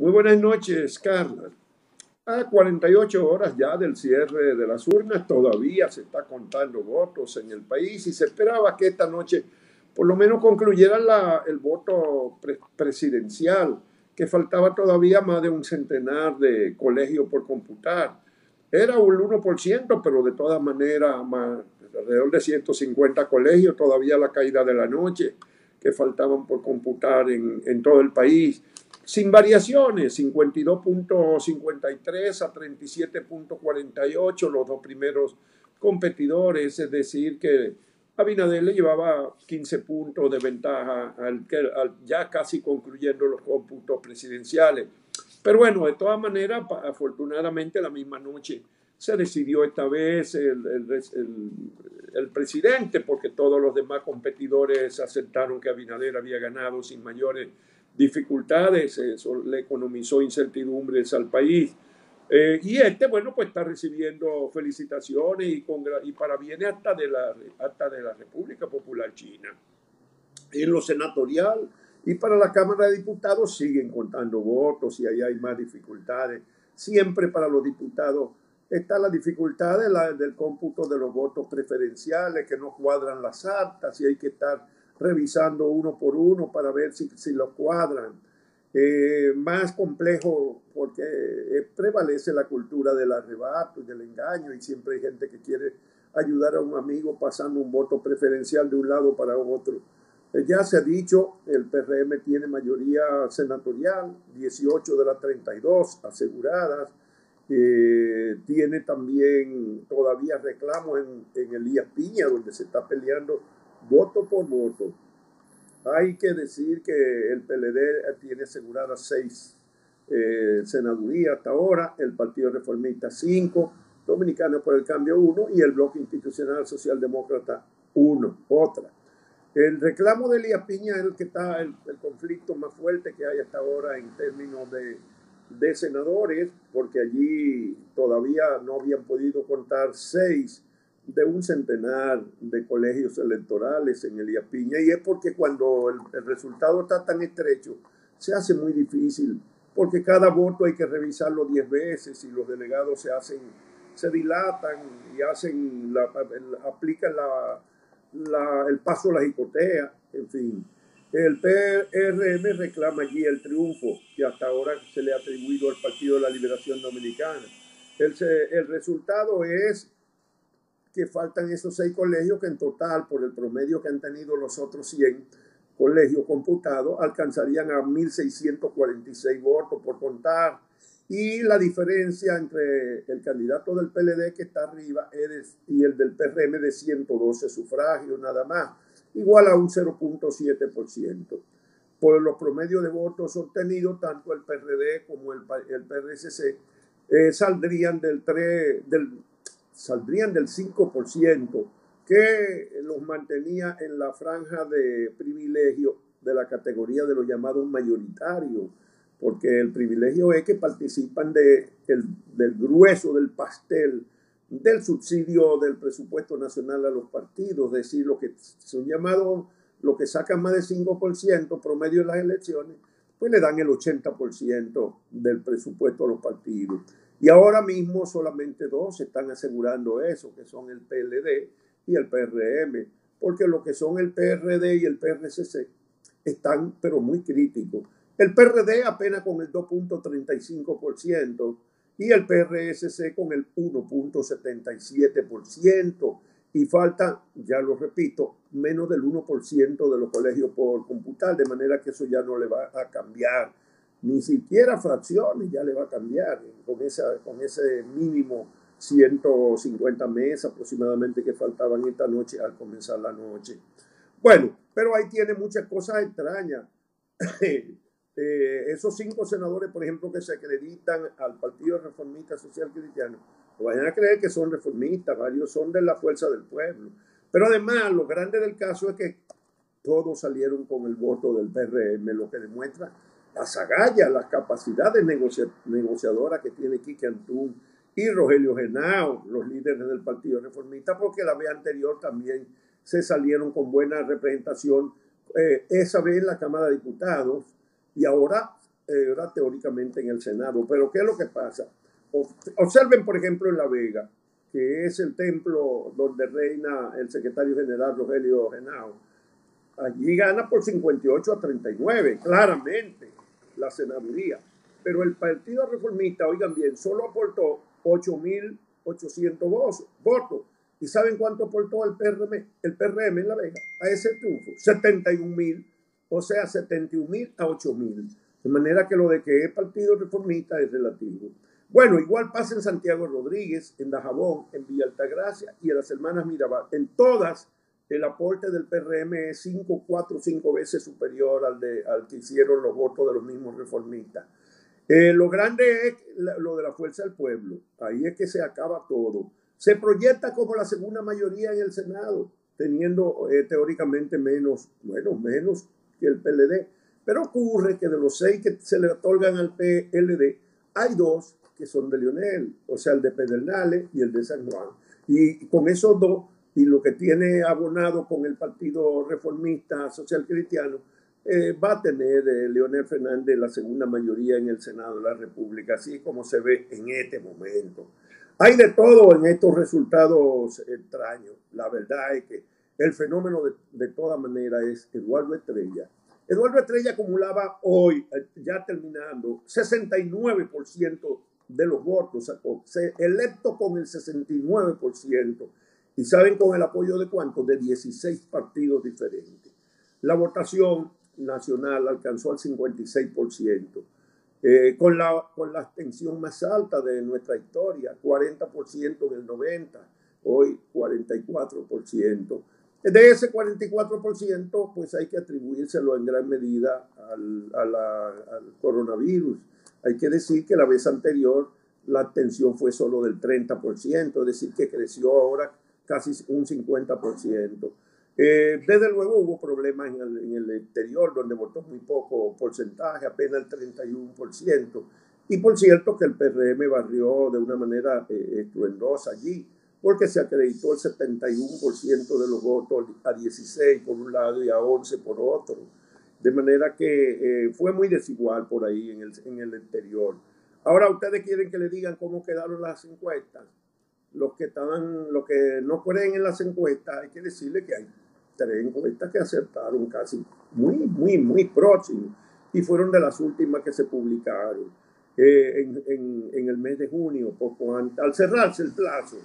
Muy buenas noches, Carla. A 48 horas ya del cierre de las urnas, todavía se está contando votos en el país y se esperaba que esta noche por lo menos concluyera la, el voto presidencial, que faltaba todavía más de un centenar de colegios por computar. Era un 1%, pero de todas maneras, más, alrededor de 150 colegios, todavía la caída de la noche, que faltaban por computar en, en todo el país sin variaciones, 52.53 a 37.48 los dos primeros competidores, es decir, que Abinader le llevaba 15 puntos de ventaja al, ya casi concluyendo los cómputos presidenciales. Pero bueno, de todas maneras, afortunadamente la misma noche se decidió esta vez el, el, presidente, porque todos los demás competidores aceptaron que Abinader había ganado sin mayores dificultades, eso le economizó incertidumbres al país. Eh, y este, bueno, pues está recibiendo felicitaciones y, y parabienes hasta de, la, hasta de la República Popular China. En lo senatorial y para la Cámara de Diputados siguen contando votos y ahí hay más dificultades. Siempre para los diputados está la dificultad de la, del cómputo de los votos preferenciales, que no cuadran las actas y hay que estar revisando uno por uno para ver si, si lo cuadran. Eh, más complejo porque eh, prevalece la cultura del arrebato y del engaño y siempre hay gente que quiere ayudar a un amigo pasando un voto preferencial de un lado para otro. Eh, ya se ha dicho, el PRM tiene mayoría senatorial, 18 de las 32 aseguradas. tiene también todavía reclamos en, en Elías Piña, donde se está peleando voto por voto. Hay que decir que el PLD tiene aseguradas seis eh, senadurías hasta ahora, el Partido Reformista cinco, Dominicano por el Cambio uno y el Bloque Institucional Socialdemócrata uno, otra. El reclamo de Elías Piña es el que está el, conflicto más fuerte que hay hasta ahora en términos de, de senadores, porque allí todavía no habían podido contar seis de un centenar de colegios electorales en Elías Piña y es porque cuando el, resultado está tan estrecho se hace muy difícil porque cada voto hay que revisarlo diez veces y los delegados se hacen se dilatan y hacen la, aplican la, el paso a la jicotea en fin. El PRM reclama allí el triunfo que hasta ahora se le ha atribuido al Partido de la Liberación Dominicana. El, el resultado es que faltan esos seis colegios que en total, por el promedio que han tenido los otros 100 colegios computados, alcanzarían a 1.646 votos por contar. Y la diferencia entre el candidato del PLD que está arriba y el del PRM de 112 sufragios nada más, igual a un 0.7%. Por los promedios de votos obtenidos, tanto el PRD como el, el PRSC eh, saldrían del, 3, del saldrían del 5% que los mantenía en la franja de privilegio de la categoría de los llamados mayoritarios, porque el privilegio es que participan de del grueso del pastel del subsidio del presupuesto nacional a los partidos, es decir, lo que son llamados, lo que sacan más de 5% promedio en las elecciones, pues le dan el 80% del presupuesto a los partidos. Y ahora mismo solamente dos están asegurando eso, que son el PLD y el PRM, porque lo que son el PRD y el PRCC están, pero muy críticos. El PRD apenas con el 2.35% y el PRSC con el 1.77%. Y falta, ya lo repito, menos del 1% de los colegios por computar, de manera que eso ya no le va a cambiar ni siquiera fracciones ya le va a cambiar con, esa, con ese mínimo 150 meses aproximadamente que faltaban esta noche al comenzar la noche. Bueno, pero ahí tiene muchas cosas extrañas. Eh, esos cinco senadores, por ejemplo, que se acreditan al Partido Reformista Social Cristiano, vayan a creer que son reformistas, varios son de la fuerza del pueblo. Pero además, lo grande del caso es que todos salieron con el voto del PRM, lo que demuestra las agallas, las capacidades negociadoras que tiene Quique Antún y Rogelio Genao, los líderes del Partido Reformista, porque la vez anterior también se salieron con buena representación, eh, esa vez en la Cámara de Diputados, y ahora eh, teóricamente en el Senado. Pero ¿qué es lo que pasa? Observen, por ejemplo, en La Vega, que es el templo donde reina el secretario general Rogelio Genao. Allí gana por 58 a 39, claramente, la senaduría. Pero el Partido Reformista, oigan bien, solo aportó 8.800 votos. ¿Y saben cuánto aportó el PRM, el PRM en La Vega a ese triunfo? 71.000, o sea, 71.000 a 8.000. De manera que lo de que es Partido Reformista es relativo. Bueno, igual pasa en Santiago Rodríguez, en Dajabón, en Villa Altagracia y en las hermanas Mirabal. En todas, el aporte del PRM es 5, 4, 5 veces superior al, de, al que hicieron los votos de los mismos reformistas. Eh, lo grande es lo de la fuerza del pueblo. Ahí es que se acaba todo. Se proyecta como la segunda mayoría en el Senado, teniendo eh, teóricamente menos, bueno, menos que el PLD. Pero ocurre que de los seis que se le otorgan al PLD, hay dos que son de Lionel, o sea, el de Pedernales y el de San Juan. Y con esos dos, y lo que tiene abonado con el Partido Reformista Social Cristiano, eh, va a tener eh, Leonel Fernández la segunda mayoría en el Senado de la República, así como se ve en este momento. Hay de todo en estos resultados extraños. La verdad es que el fenómeno de, de toda manera es Eduardo Estrella. Eduardo Estrella acumulaba hoy, eh, ya terminando, 69% de los votos, electo con el 69%. ¿Y saben con el apoyo de cuántos? De 16 partidos diferentes. La votación nacional alcanzó al 56%, eh, con, la, con la abstención más alta de nuestra historia, 40% en el 90, hoy 44%. De ese 44%, pues hay que atribuírselo en gran medida al, al coronavirus hay que decir que la vez anterior la abstención fue solo del 30%, es decir, que creció ahora casi un 50%. Eh, desde luego hubo problemas en el, en el, exterior, donde votó muy poco porcentaje, apenas el 31%. Y por cierto que el PRM barrió de una manera eh, estruendosa allí, porque se acreditó el 71% de los votos a 16 por un lado y a 11 por otro. De manera que eh, fue muy desigual por ahí en el, en el exterior. Ahora ustedes quieren que le digan cómo quedaron las encuestas. Los que estaban, los que no creen en las encuestas, hay que decirle que hay tres encuestas que aceptaron casi muy, muy, muy próximos y fueron de las últimas que se publicaron eh, en, en, en, el mes de junio, poco antes, al cerrarse el plazo.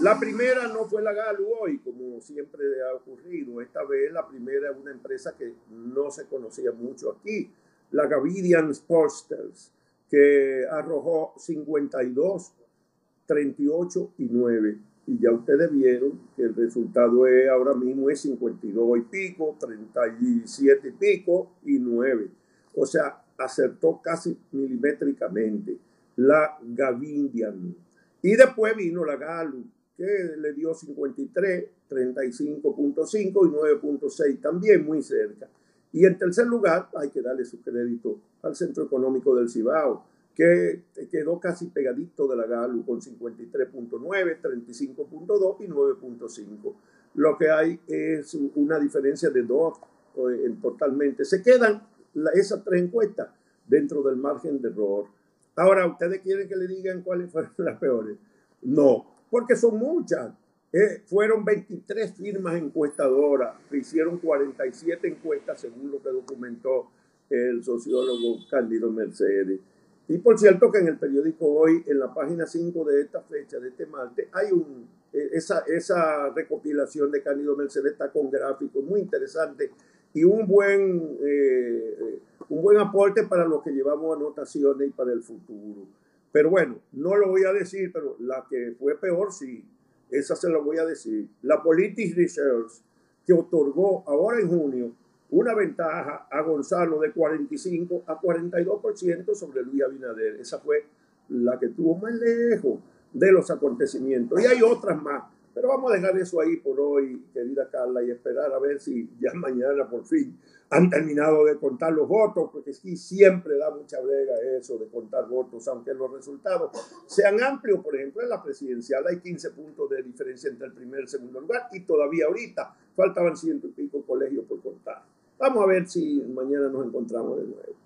La primera no fue la Galu hoy, como siempre ha ocurrido. Esta vez la primera es una empresa que no se conocía mucho aquí, la Gavidian Sportsters, que arrojó 52, 38 y 9. Y ya ustedes vieron que el resultado es ahora mismo es 52 y pico, 37 y pico y 9. O sea, acertó casi milimétricamente la Gavidian. Y después vino la Galu, le dio 53, 35.5 y 9.6, también muy cerca. Y en tercer lugar, hay que darle su crédito al Centro Económico del Cibao, que quedó casi pegadito de la GALU con 53.9, 35.2 y 9.5. Lo que hay es una diferencia de dos eh, totalmente. Se quedan esas tres encuestas dentro del margen de error. Ahora, ¿ustedes quieren que le digan cuáles fueron las peores? No, porque son muchas. Eh, fueron 23 firmas encuestadoras, hicieron 47 encuestas según lo que documentó el sociólogo Cándido Mercedes. Y por cierto que en el periódico hoy, en la página 5 de esta fecha, de este martes, hay un, eh, esa, recopilación de Cándido Mercedes está con gráficos muy interesantes y un buen, eh, un buen aporte para los que llevamos anotaciones y para el futuro. Pero bueno, no lo voy a decir, pero la que fue peor sí, esa se la voy a decir. La Politics Research, que otorgó ahora en junio una ventaja a Gonzalo de 45 a 42% sobre Luis Abinader. Esa fue la que tuvo más lejos de los acontecimientos. Y hay otras más. Pero vamos a dejar eso ahí por hoy, querida Carla, y esperar a ver si ya mañana por fin han terminado de contar los votos, porque sí siempre da mucha brega eso de contar votos, aunque los resultados sean amplios. Por ejemplo, en la presidencial hay 15 puntos de diferencia entre el primer y el segundo lugar, y todavía ahorita faltaban ciento y pico colegios por contar. Vamos a ver si mañana nos encontramos de nuevo.